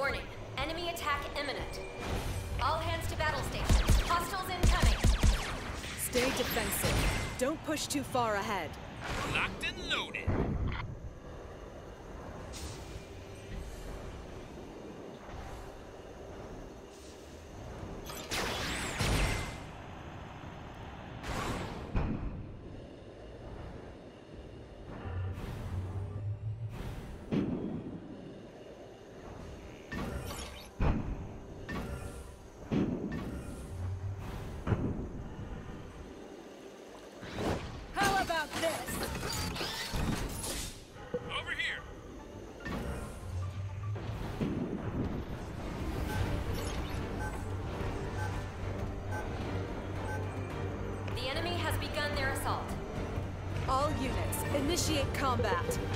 Warning, enemy attack imminent. All hands to battle stations. Hostiles incoming. Stay defensive. Don't push too far ahead. Locked and loaded. combat.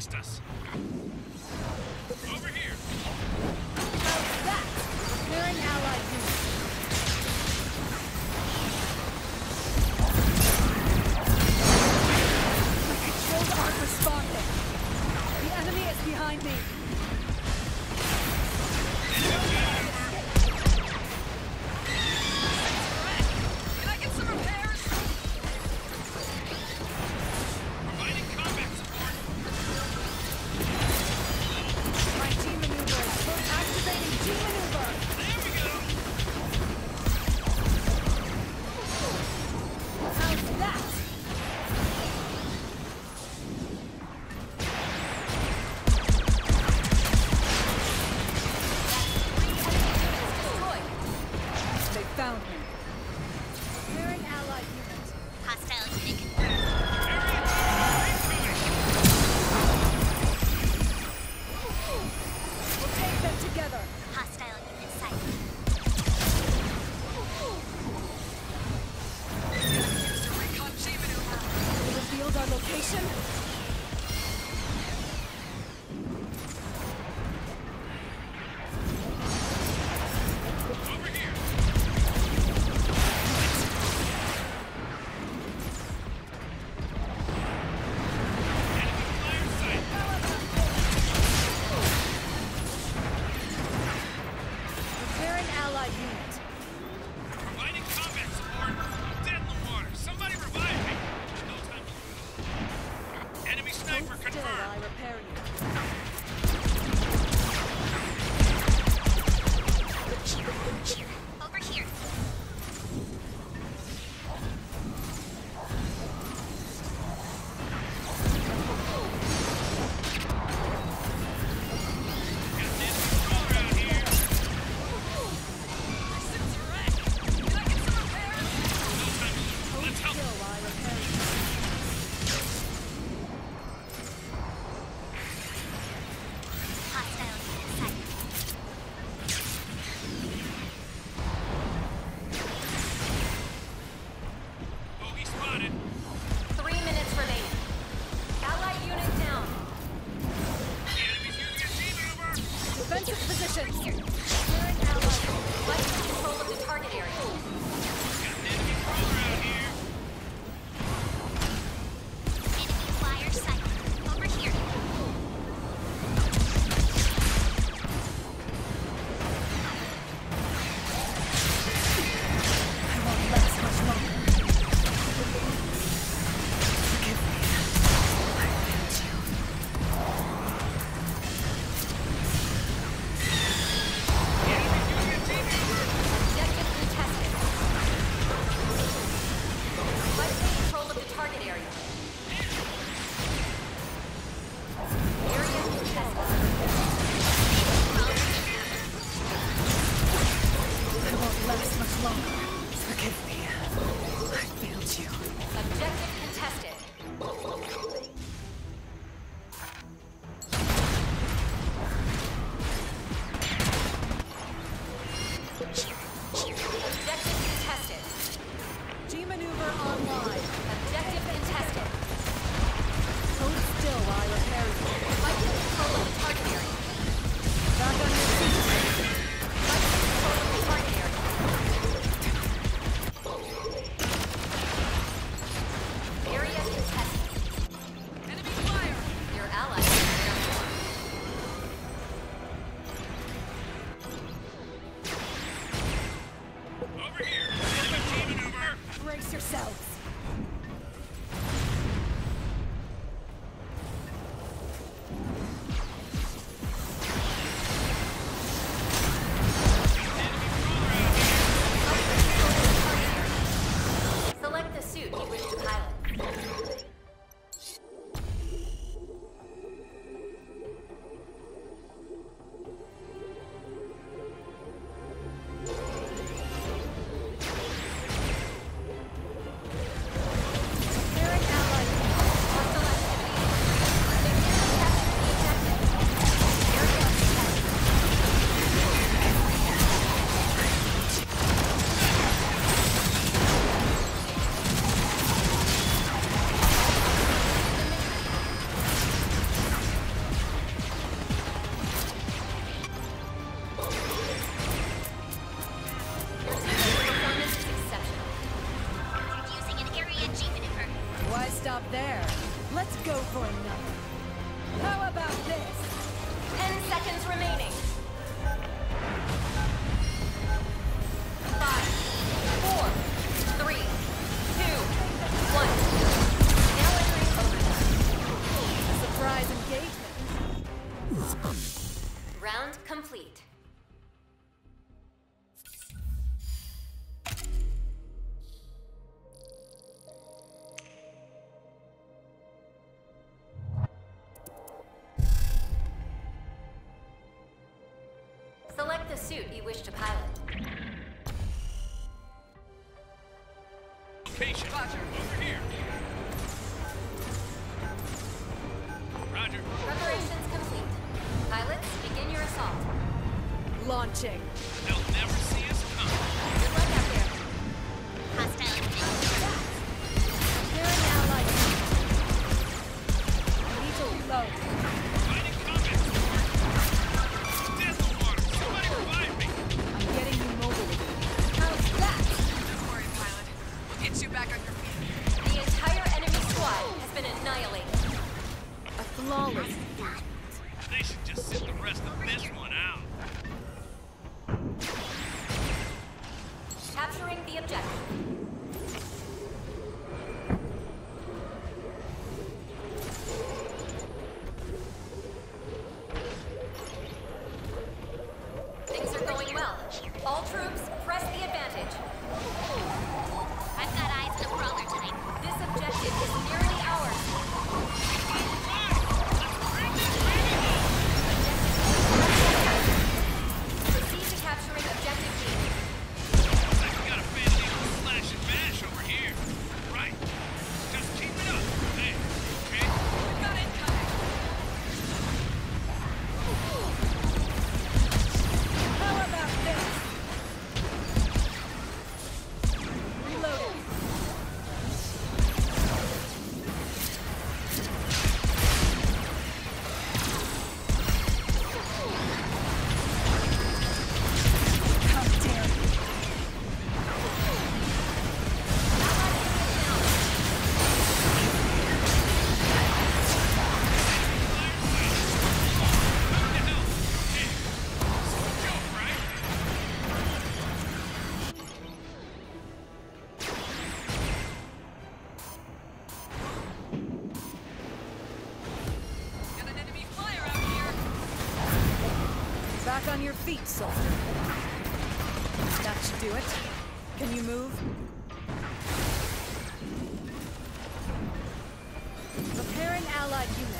past us. Over here. So that's an ally Team Stand still while you. wish to pilot. Location. Roger. Over here. Roger. Preparations complete. Pilots, begin your assault. Launching. No. on your feet, soldier. That should do it. Can you move? Preparing allied units.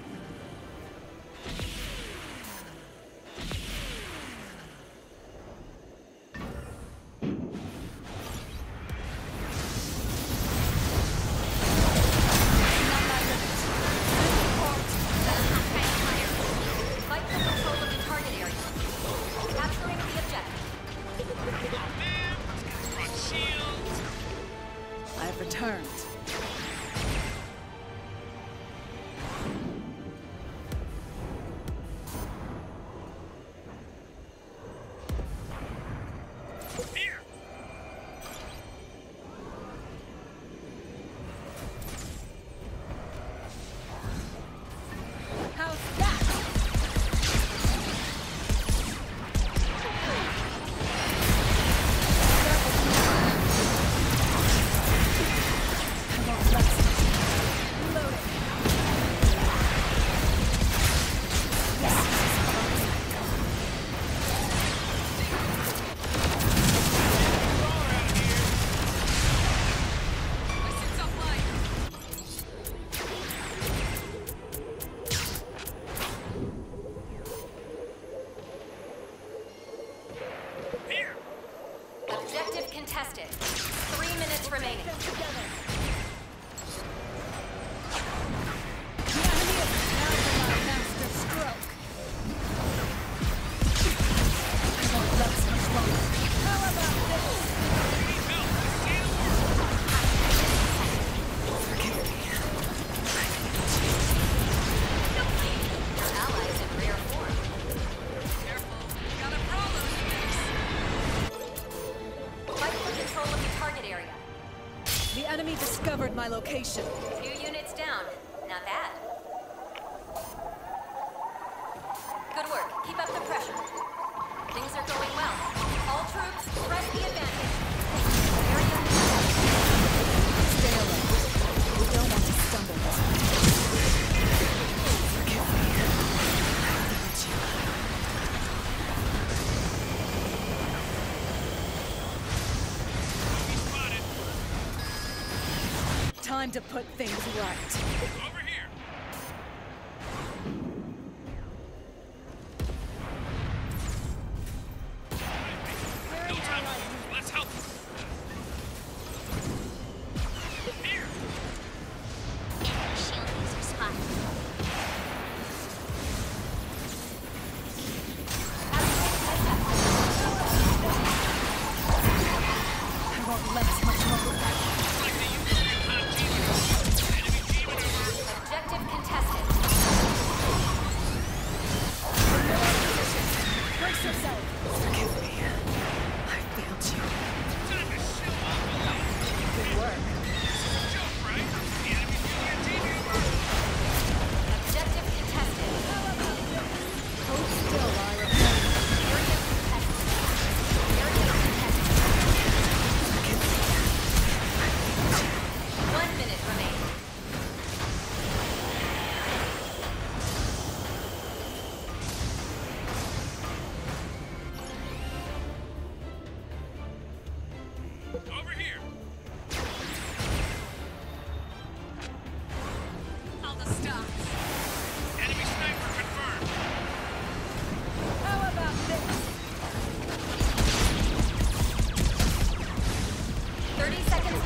location. Time to put things right.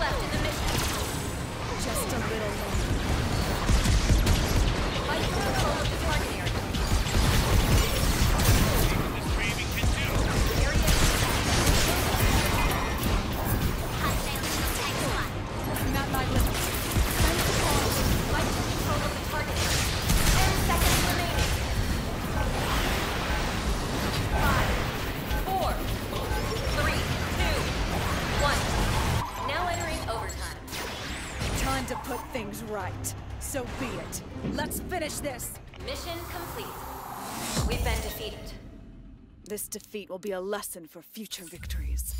left in the mission. Just a little longer. things right. So be it. Let's finish this! Mission complete. We've been defeated. This defeat will be a lesson for future victories.